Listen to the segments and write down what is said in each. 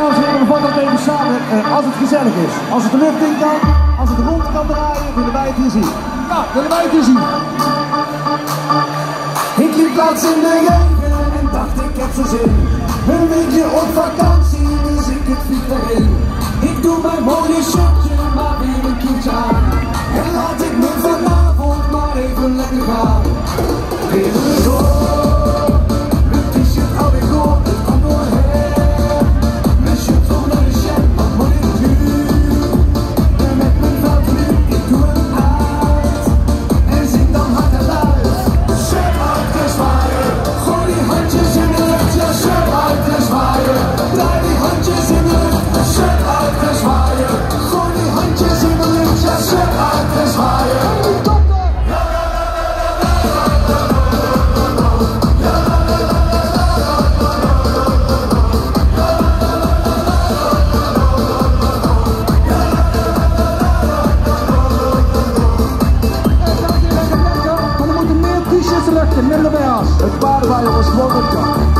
Dames en heren, we vatten het samen. Eh, als het gezellig is, als het de lucht in kan, als het rond kan draaien, willen wij het hier zien. Ja, willen wij het hier zien. Ik liep laatst in de regen en dacht ik heb zo zin. Een weekje op vakantie, dus ik het vlieg. Ik doe mijn trwają, bo than tak.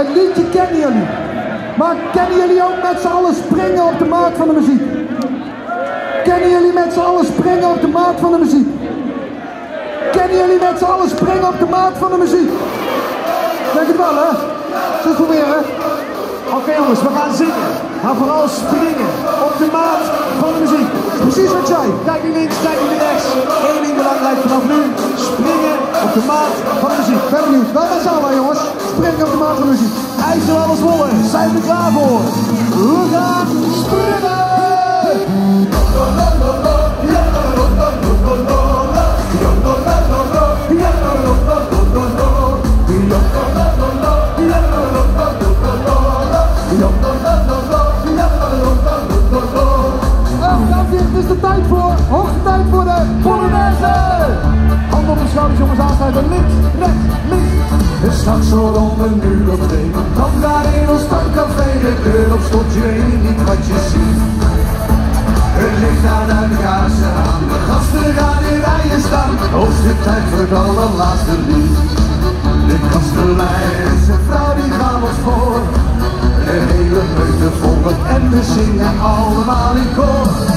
Het liedje kennen jullie. Maar kennen jullie ook met z'n allen springen op de maat van de muziek? Kennen jullie met z'n allen springen op de maat van de muziek? Kennen jullie met z'n allen springen op de maat van de muziek? Denk het wel, hè? Zullen we het proberen? Oké jongens, we gaan zingen. Maar vooral springen op de maat van de muziek. Precies wat jij. Kijk naar links, kijk naar rechts. Eén ding belangrijk vanaf nu. Springen op de maat van de muziek. Ben benieuwd. Wel met z'n afgerekend op de maandmuziek. alles Zwolle, zijn we klaar voor? We gaan springen! Ach, oh, Het is de tijd voor, hoogste tijd voor de Polonaise! Op de schouders, jongens, aansluiten. Links, rechts, links. En straks zo rond een uur of twee. Dan daar in ons stamcafé de deur op slot Je weet niet wat je ziet. Het licht aan uit de kaarsen aan. De gasten gaan in rijen staan. Hoogste tijd voor het allerlaatste lied. De kastelein zijn vrouw die gaan ons voor. De hele meute volgt en we zingen allemaal in koor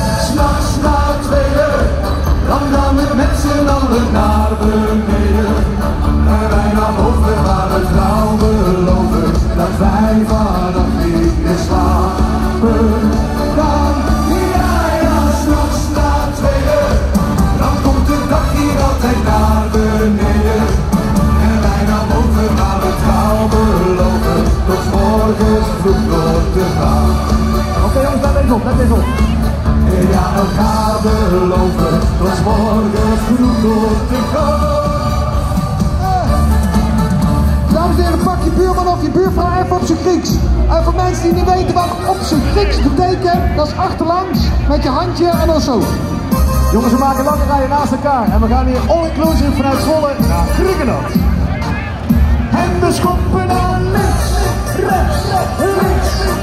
op, let even op. ja, elkaar beloven, tot morgen vroeg door te gaan. Dames en heren, pak je buurman of je buurvrouw even op zijn Grieks. En voor mensen die niet weten wat op zijn Grieks betekent, dat is achterlangs met je handje en dan zo. Jongens, we maken lange rijen naast elkaar en we gaan hier all-inclusive vanuit Zwolle naar Griekenland. En we schoppen naar links, rechts, links,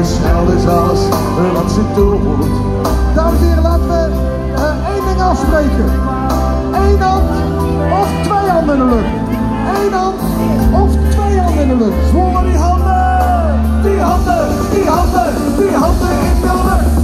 vragen, snel dus als wat ze doet. Dames en heren, laten we uh, één ding afspreken. Eén hand of twee handen in de lucht. Eén hand of twee handen in de lucht. Zwolle die handen, die handen, die handen, die handen.